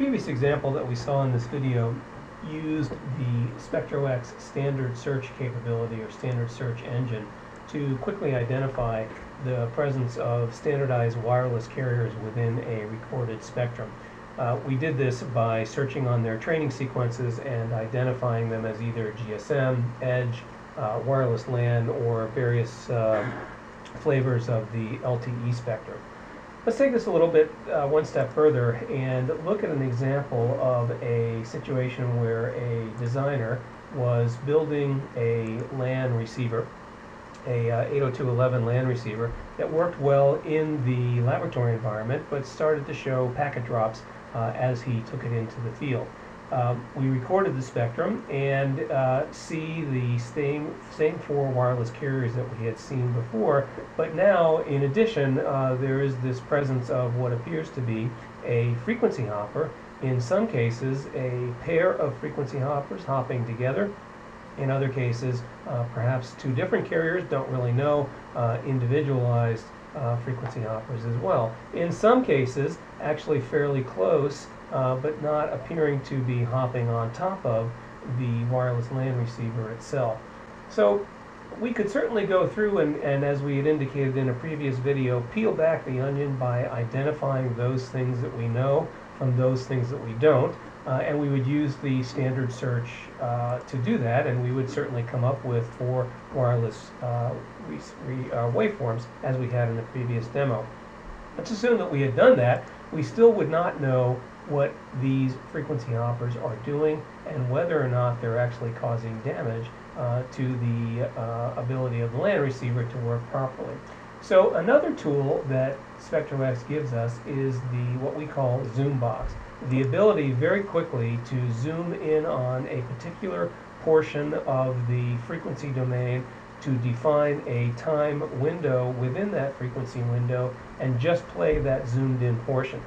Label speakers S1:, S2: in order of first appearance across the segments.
S1: previous example that we saw in this video used the SpectroX standard search capability or standard search engine to quickly identify the presence of standardized wireless carriers within a recorded spectrum. Uh, we did this by searching on their training sequences and identifying them as either GSM, Edge, uh, wireless LAN, or various uh, flavors of the LTE spectrum. Let's take this a little bit uh, one step further and look at an example of a situation where a designer was building a LAN receiver, a uh, 802.11 LAN receiver that worked well in the laboratory environment but started to show packet drops uh, as he took it into the field. Um, we recorded the spectrum and uh, see the same, same four wireless carriers that we had seen before, but now in addition uh, there is this presence of what appears to be a frequency hopper, in some cases a pair of frequency hoppers hopping together, in other cases uh, perhaps two different carriers, don't really know, uh, individualized uh, frequency hoppers as well. In some cases actually fairly close uh, but not appearing to be hopping on top of the wireless LAN receiver itself. So we could certainly go through and, and as we had indicated in a previous video, peel back the onion by identifying those things that we know from those things that we don't. Uh, and we would use the standard search uh, to do that, and we would certainly come up with four wireless uh, re re uh, waveforms as we had in the previous demo. Let's assume that we had done that. We still would not know what these frequency hoppers are doing and whether or not they're actually causing damage uh, to the uh, ability of the LAN receiver to work properly. So another tool that SpectroX gives us is the what we call zoom box. The ability very quickly to zoom in on a particular portion of the frequency domain to define a time window within that frequency window and just play that zoomed in portion.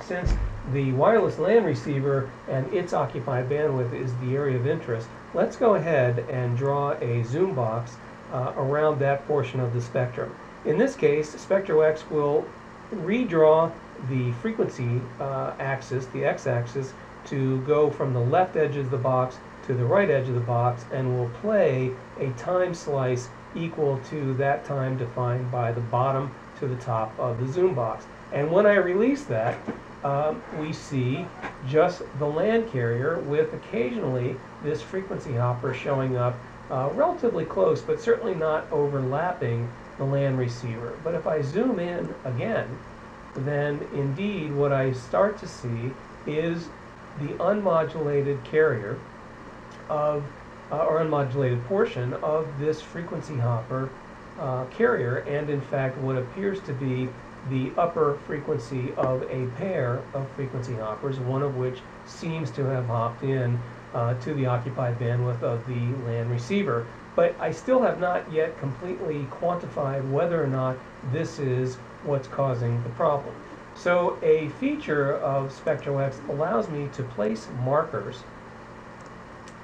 S1: Since the wireless LAN receiver and its occupied bandwidth is the area of interest, let's go ahead and draw a zoom box uh, around that portion of the spectrum. In this case, SpectroX will redraw the frequency uh, axis, the x-axis, to go from the left edge of the box to the right edge of the box and will play a time slice equal to that time defined by the bottom to the top of the zoom box. And when I release that, um, we see just the LAN carrier with occasionally this frequency hopper showing up uh, relatively close, but certainly not overlapping the LAN receiver. But if I zoom in again, then indeed what I start to see is the unmodulated carrier of, uh, or unmodulated portion of this frequency hopper uh, carrier, and in fact what appears to be the upper frequency of a pair of frequency hoppers, one of which seems to have hopped in uh, to the occupied bandwidth of the LAN receiver. But I still have not yet completely quantified whether or not this is what's causing the problem. So a feature of SpectroX allows me to place markers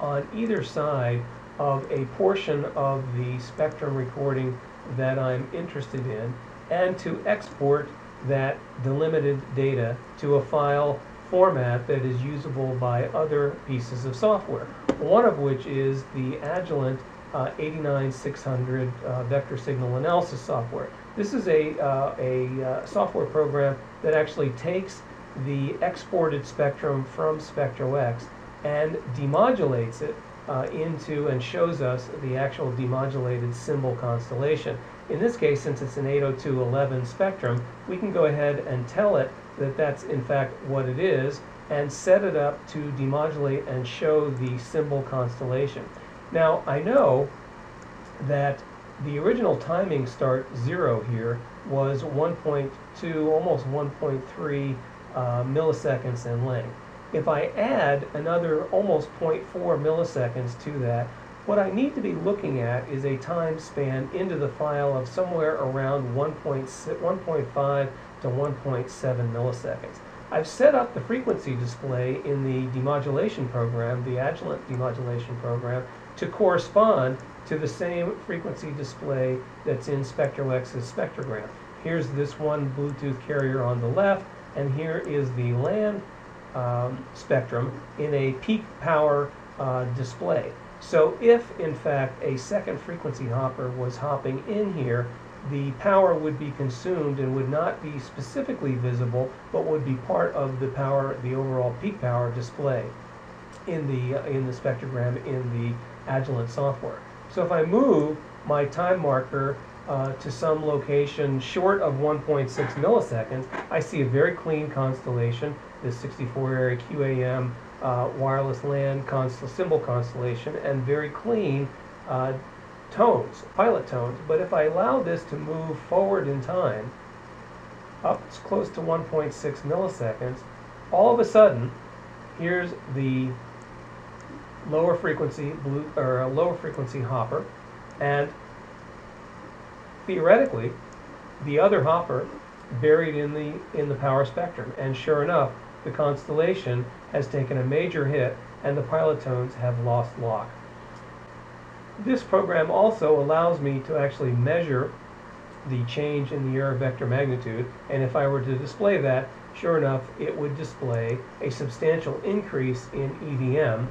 S1: on either side of a portion of the spectrum recording that I'm interested in and to export that delimited data to a file format that is usable by other pieces of software. One of which is the Agilent uh, 89600 uh, vector signal analysis software. This is a, uh, a uh, software program that actually takes the exported spectrum from SpectroX and demodulates it uh, into and shows us the actual demodulated symbol constellation. In this case, since it's an 802.11 spectrum, we can go ahead and tell it that that's in fact what it is and set it up to demodulate and show the symbol constellation. Now, I know that the original timing start zero here was 1.2, almost 1.3 uh, milliseconds in length. If I add another almost 0.4 milliseconds to that, what I need to be looking at is a time span into the file of somewhere around 1.5 to 1.7 milliseconds. I've set up the frequency display in the demodulation program, the Agilent demodulation program, to correspond to the same frequency display that's in SpectroX's spectrogram. Here's this one Bluetooth carrier on the left, and here is the LAN um, spectrum in a peak power uh, display. So if, in fact, a second frequency hopper was hopping in here, the power would be consumed and would not be specifically visible, but would be part of the power, the overall peak power display in the, uh, in the spectrogram in the Agilent software. So if I move my time marker uh, to some location short of 1.6 milliseconds, I see a very clean constellation, this 64 -ary QAM uh, wireless LAN constel symbol constellation, and very clean uh, tones, pilot tones. But if I allow this to move forward in time, up close to 1.6 milliseconds, all of a sudden, here's the lower frequency blue or a lower frequency hopper, and theoretically, the other hopper buried in the in the power spectrum. And sure enough, the constellation has taken a major hit, and the pilot tones have lost lock. This program also allows me to actually measure the change in the error vector magnitude, and if I were to display that, sure enough, it would display a substantial increase in EVM,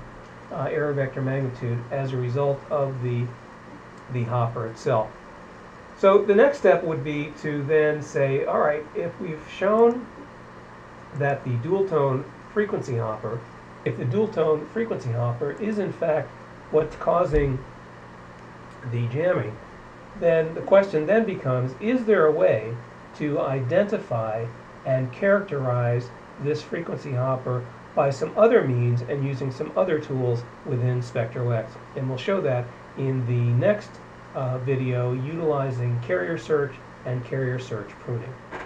S1: uh, error vector magnitude, as a result of the, the hopper itself. So the next step would be to then say, all right, if we've shown that the dual tone frequency hopper, if the dual tone frequency hopper is in fact what's causing the jamming, then the question then becomes, is there a way to identify and characterize this frequency hopper by some other means and using some other tools within SpectroX? And we'll show that in the next uh, video utilizing carrier search and carrier search pruning.